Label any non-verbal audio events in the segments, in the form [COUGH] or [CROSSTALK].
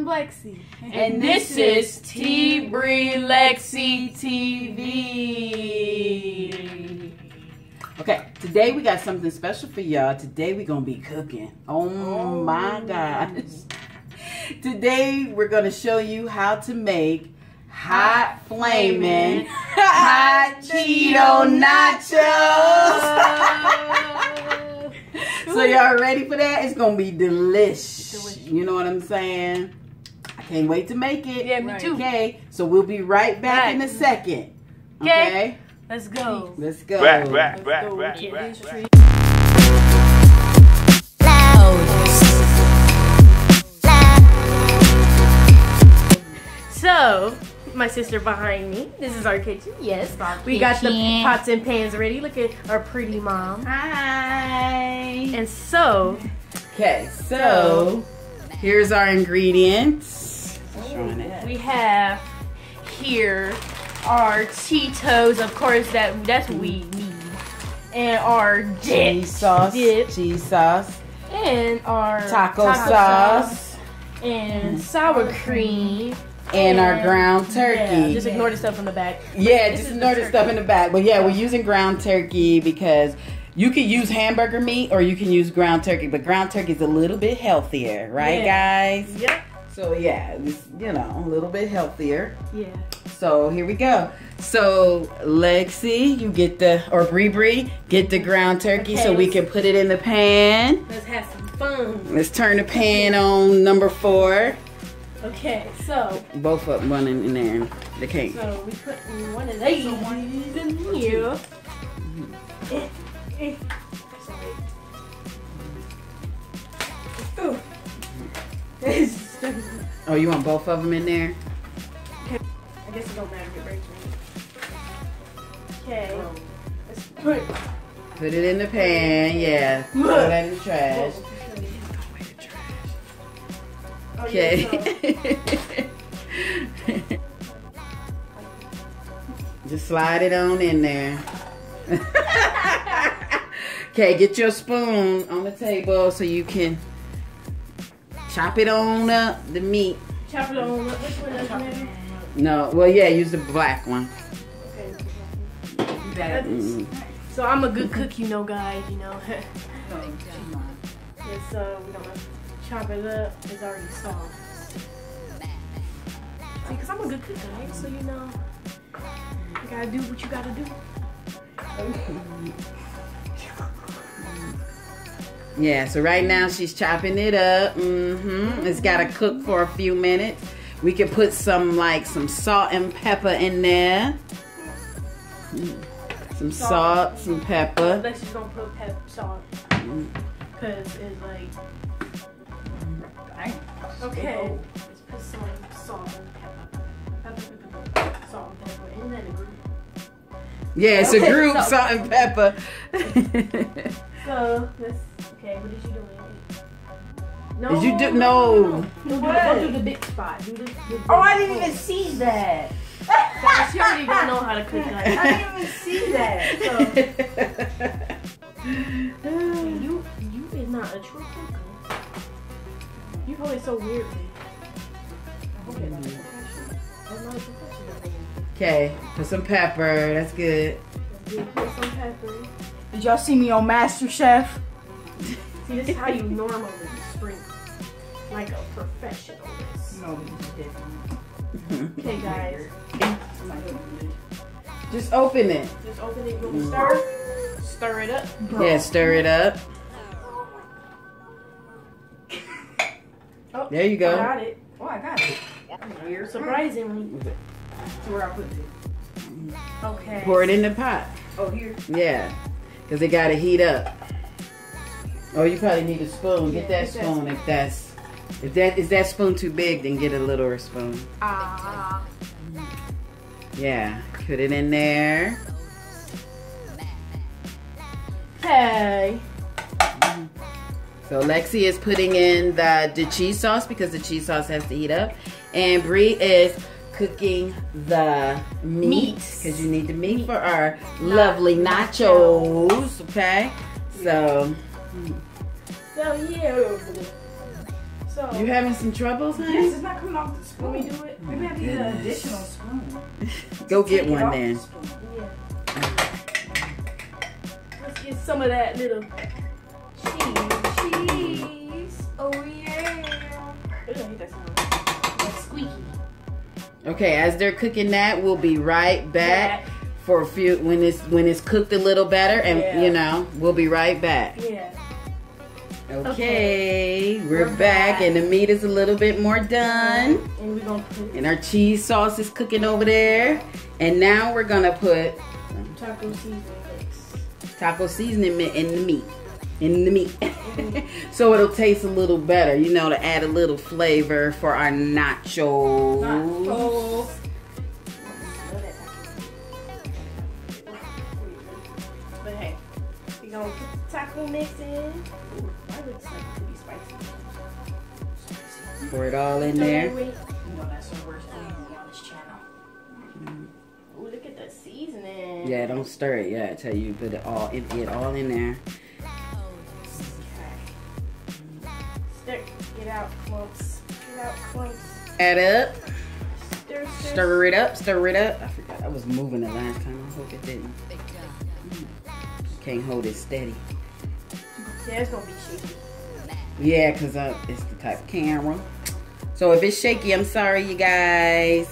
And I'm Lexi. And this is Tee Bre Lexi TV. Okay, today we got something special for y'all. Today we're gonna be cooking. Oh, my oh. gosh. Today we're gonna show you how to make hot flaming [LAUGHS] hot Cheeto nachos. [LAUGHS] so y'all ready for that? It's gonna be delish. Delicious. You know what I'm saying? I can't wait to make it. Yeah, me Right. too. Okay, so we'll be right back in a second. Okay. Okay, Let's go. let's go. Right, right, Let's right, go right, with right, this right. tree. So, my sister behind me. This is our kitchen. Yes, we got the pots and pans ready. Look at our pretty mom. Hi. And so, Okay, so here's our ingredients. Showing it. we have here our Cheetos, of course. That that's what we need, and our dip, Cheese sauce, dip, cheese sauce, and our taco, sauce, and mm-hmm. sour cream. and our and- ground Yeah, turkey. just ignore the stuff in the back. Yeah, This just is ignore the the stuff in the back. But yeah, we're using ground turkey because you can use hamburger meat or you can use ground turkey. But ground turkey is a little bit healthier, right, guys? Yep. So yeah, it's, you know, a little bit healthier. Yeah. So here we go. So Lexi, you get the or Bre Bre get the ground turkey so we can put it in the pan. Let's have some fun. Let's turn the pan on number four. Okay, so Both of them running in there. They can't. so we put one of these in here. Eh, eh. Oh, you want both of them in there? Okay. I guess it don't matter if it breaks or not. Okay. Oh. Let's put Put it in the pan. Yeah. Throw that in the trash. Oh, yeah, so- Okay. [LAUGHS] Just slide it on in there. [LAUGHS] okay, get your spoon on the table so you can chop it on up the meat. Chop it on. Which one doesn't matter? No, well, yeah, use the black one. Okay. Mm. So I'm a good cook, you know, guys. You know. [LAUGHS] yes, so we don't have to chop it up. It's already soft. Cause I'm a good cook, guys. So you know, you gotta do what you gotta do. [LAUGHS] Yeah, so right now she's chopping it up. Mm-hmm. It's got to cook for a few minutes. We can put some like some salt and pepper in there. Mm. Some salt, some pepper. Let's just gonna put pep salt, Mm. cause it's like okay. Let's put some salt and pepper, pepper, pepper, pepper, salt and pepper, and then a group. Yeah, it's a group so- salt and pepper. [LAUGHS] So let's. Okay, what did you do? No. Did you do- no? no. no, no. Don't, do, don't do the big spot. Do the, the, the Oh, I didn't even see that. Guys, you already don't know how to cook. [LAUGHS] I didn't even see that. [LAUGHS] you, you is not a true cooker. You hold it so weirdly. Okay, that's a professional. I'm not a professional. okay, put some pepper. That's good. Put some pepper. Did y'all see me on MasterChef? See, this is how you normally sprinkle, like a professional. No, different. Okay, guys, Just open it. just open it. When we stir, stir it up. Yeah, stir it up. Oh, There you go. I Got it. Oh, I got it. Weird. Surprisingly. So where I put it? Okay. Pour it in the pot. Oh, here. Yeah, because it got to heat up. Oh, you probably need a spoon. Get that spoon if that's if that is that spoon too big, then get a littler spoon. Ah. Yeah, put it in there. Okay. So Lexi is putting in the, the cheese sauce because the cheese sauce has to heat up, and Bre is cooking the meat because you need the meat for our lovely nachos. Okay, so So yeah. So So You having some troubles, Yes, honey? it's not coming off the spoon. when we do it, Maybe I need an additional spoon. Go get one off the then. yeah. Let's get some of that little cheese. Cheese. Oh yeah. I hate that sound. Like squeaky. Okay, as they're cooking that, we'll be right back for a few when it's when it's cooked a little better, and Yeah. you know we'll be right back. Yeah. Okay, we're, We're back, back. and the meat is a little bit more done, And we're gonna put and our cheese sauce is cooking over there. And now we're gonna put taco seasoning mix. taco seasoning in the meat, in the meat, [LAUGHS] so it'll taste a little better. You know, to add a little flavor for our nachos. Nachos. Gonna put the taco mix in. Ooh, that looks like be spicy. Pour it all in there. Wait, wait. You know that's the worst thing on this channel. Mm-hmm. Ooh, look at the seasoning. Yeah, don't stir it yet. I tell you, put it all empty it all in there. Stir. Get out clumps. Get out clumps. Add up, Stir, stir. stir it up, stir it up. I forgot I was moving the last time. I hope it didn't. Can't hold it steady. Yeah, it's gonna be shaky. Yeah, cause uh, it's the type of camera. So if it's shaky, I'm sorry, you guys.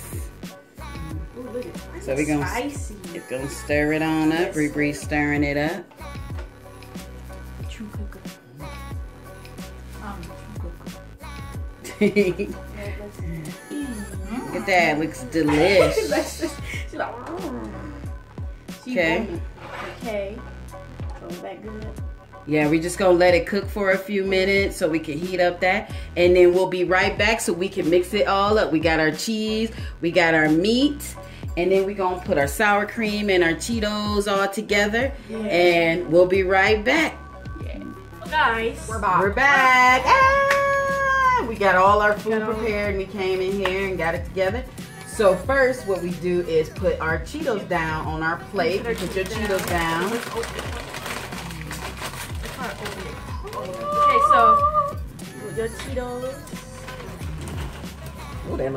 Ooh, look at that. So we gonna- spicy. It's gonna stir it on up. Yes, stirring it up. [LAUGHS] Um, Look at that, looks delicious. [LAUGHS] She's like, "Mm." Okay. Okay. So that good? Yeah, we're just gonna let it cook for a few minutes so we can heat up that, and then we'll be right back so we can mix it all up. We got our cheese, we got our meat, and then we're gonna put our sour cream and our Cheetos all together, Yeah. and we'll be right back. Yeah. Guys, We're back. We're back. Ah, we got all our food prepared. and We came in here and got it together. So first, what we do is put our Cheetos down on our plate. Put our Put your Cheetos Cheetos down. So your Cheetos.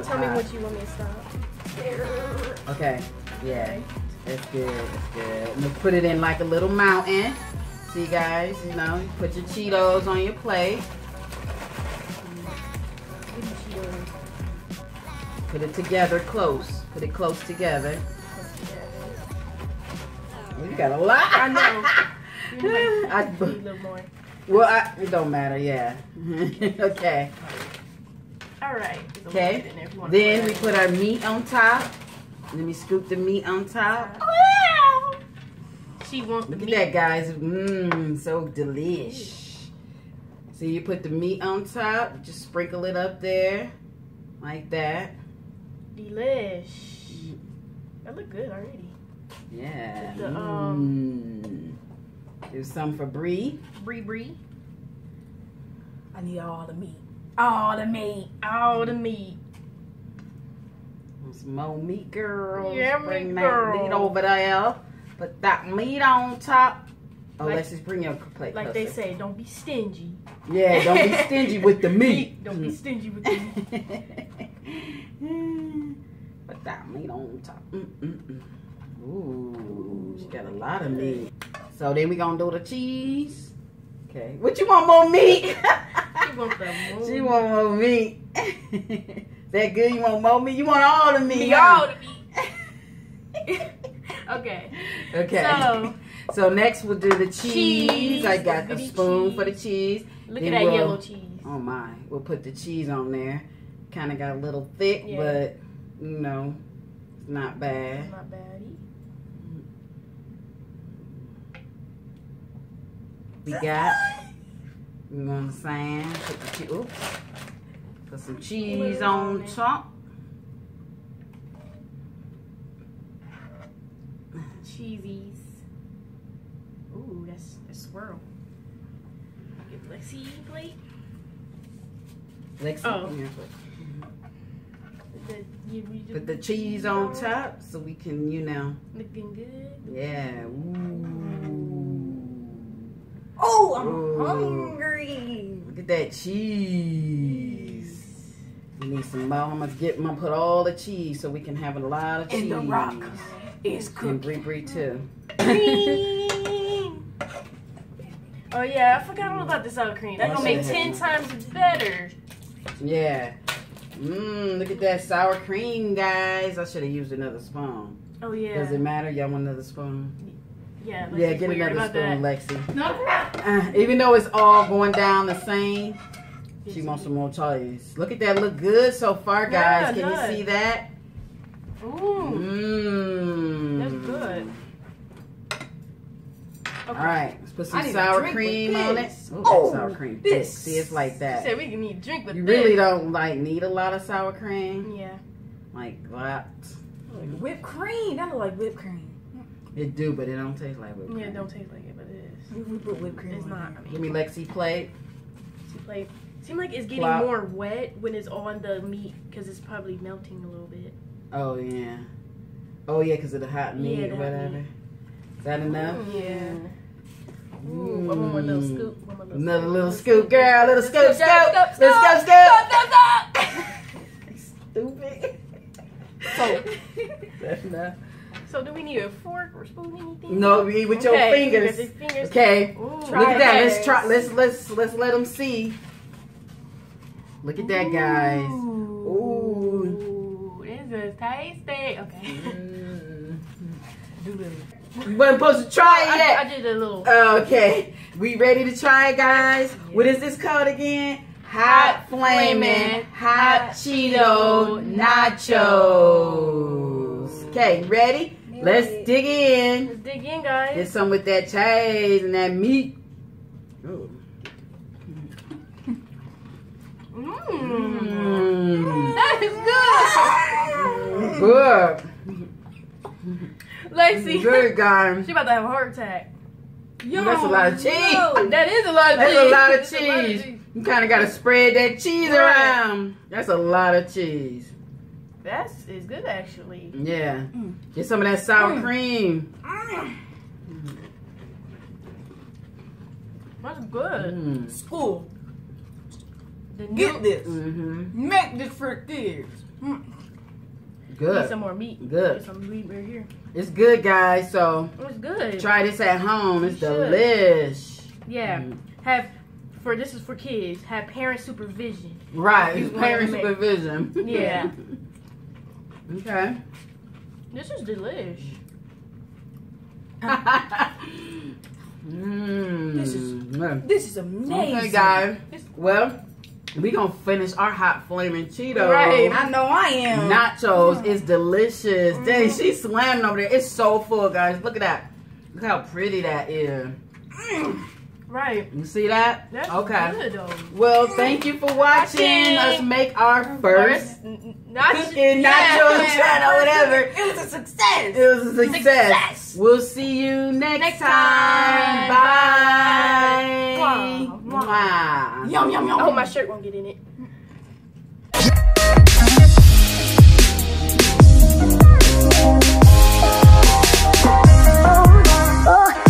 Tell me what you want me to stop. Okay. Yeah. That's good. That's good. And we put it in like a little mountain. See, guys, you know, you put your Cheetos on your plate. Give me Cheetos. Put it together close. Put it close together. You got a lot. I know. [LAUGHS] I- need a little more. well, I, it don't matter. Yeah. [LAUGHS] okay. All right. Okay. little bit in there if you wanna Then we put our meat on top. Let me scoop the meat on top. She wants Look at meat. that, guys. Mmm, so delish. So you put the meat on top. Just sprinkle it up there, like that. Delish. That look good already. Yeah. The, um, Mm. Do some for Bre. Bre Bre. I need all the meat. All the meat. All the meat. Some more meat, girls. Yeah, bring meat that girl. meat over there. Put that meat on top. Oh, Like- let's just bring your plate Like they say, don't be stingy. Yeah, don't be stingy with the [LAUGHS] meat. Don't be stingy with the meat. [LAUGHS] Put that meat on top. Mm-mm-mm. Ooh, she got a lot of meat. So then we gonna do the cheese. Okay. What you want more meat? [LAUGHS] She want the [LAUGHS] moon. she want more meat. [LAUGHS] that good? You want more meat? You want all the meat? Me all the meat. okay. Okay. So So next we'll do the cheese. Cheese, I got a goody spoon cheese. for the cheese. look Then at that we'll- yellow cheese. Oh my, we'll put the cheese on there. Kind of got a little thick, Yeah. but you know, it's not bad. Not baddie. We got, you know what I'm saying? Put the oops. Put some cheese on top. Cheesies. Ooh, that's a swirl. Get Lexi plate. Lexi, Oh. here, The, you, you put, put the cheese on top so we can, you know, Looking good. yeah. Ooh. Oh, I'm Ooh. hungry. Look at that cheese. Need some more. I'm gonna get. I'm gonna put all the cheese so we can have a lot of cheese. And the rock is And cooking. Bre Bre too. Cream. Oh yeah, I forgot all about the sour cream. That's gonna make ten times better. Yeah. Mmm. Look at that sour cream, guys. I should have used another spoon. Oh yeah. Does it matter? Y'all want another spoon? Yeah. yeah, get another spoon, that. Lexi. No, Uh, even though it's all going down the same, she Yes, wants some more toys. Look at that. Look good so far, guys. Yeah, Can you see that? Ooh, Mmm. that's good. Okay. All right, let's put some sour cream on it. Ooh, Oh, sour cream. this. See, it's like She that. said we can need drink with You this. really don't like need a lot of sour cream, Yeah. like that. whipped cream. That look like whipped cream. It do, but it don't taste like whipped Yeah, cream. it don't taste like it, but it is. We put whipped cream. It's not. I mean, Give me Lexi plate. She played. Seem like it's getting Flop. more wet when it's on the meat because it's probably melting a little bit. Oh yeah. Oh yeah, because of the hot meat Yeah, or whatever. meat. Is that enough? Yeah. Ooh, one more little Mm. scoop. One more little Another scoop. little scoop, girl. Little scoop, Scoop, scoop. scoop, Little scoop, scoop. scoop. [LAUGHS] Stupid. [LAUGHS] So, [LAUGHS] That's enough. So do we need a fork or spoon? Anything? No, you eat with your Okay, fingers. your fingers. Okay. Ooh, Look at that. Let's try. Let's let's let's let them see. Look at that, guys. Ooh. This is tasty. Okay. Mm. [LAUGHS] Do this. You wasn't supposed to try it I, yet. I did a little. Okay, we ready to try it, guys? What is this called again? Hot flaming hot Cheeto nachos. Okay, ready? Let's dig in. Let's dig in, guys. Get some with that cheese and that meat. Ooh. Mmm. Mm. That is Good. [LAUGHS] good. Lexi. Good, guys. She about to have a heart attack. Yo, That's a lot of cheese. yo. That is a lot of That's cheese. a lot of That's a lot of cheese. You kind of got to spread that cheese Right. around. That's a lot of cheese. That's is good actually. Yeah. Mm. Get some of that sour Mm. cream. Mm. That's good. Mm. School, The get this. Mm-hmm. Make this for kids. Mm. Need Good. some more meat. Good. Get some meat right here. It's good, guys. So It's good. try this at home. It's You should. delish. Yeah. Mm. Have for this is for kids. Have parent supervision. Right. It's parent supervision. Yeah. [LAUGHS] okay. This is delish. mm. [LAUGHS] This is- Yeah. This is amazing. Okay, guys. Well, we gonna finish our hot flaming Cheetos. Right. I know I am. Nachos is delicious. Mm-hmm. Dang, she's slamming over there. It's so full, guys. Look at that. Look how pretty that is. Mm. Right. You see that? That's okay. good though. Well, thank you for watching Watching. us make our first n- not cooking, yeah, nachos, yeah. trying or [LAUGHS] whatever. It was a success. It was a success. success. We'll see you next, next time. time. Bye. Bye. Mwah. Mwah. Mwah. Yum, yum, yum. Oh, my shirt won't get in it. Oh. oh.